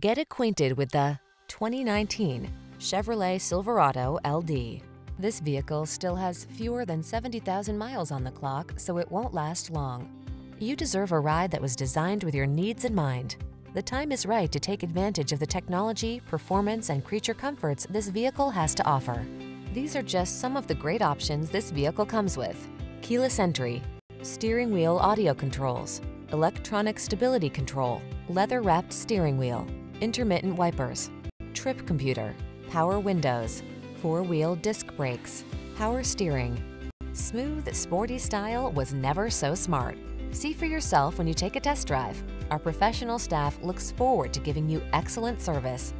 Get acquainted with the 2019 Chevrolet Silverado LD. This vehicle still has fewer than 70,000 miles on the clock, so it won't last long. You deserve a ride that was designed with your needs in mind. The time is right to take advantage of the technology, performance, and creature comforts this vehicle has to offer. These are just some of the great options this vehicle comes with. Keyless entry, steering wheel audio controls, electronic stability control, leather-wrapped steering wheel, intermittent wipers, trip computer, power windows, four-wheel disc brakes, power steering. Smooth, sporty style was never so smart. See for yourself when you take a test drive. Our professional staff looks forward to giving you excellent service.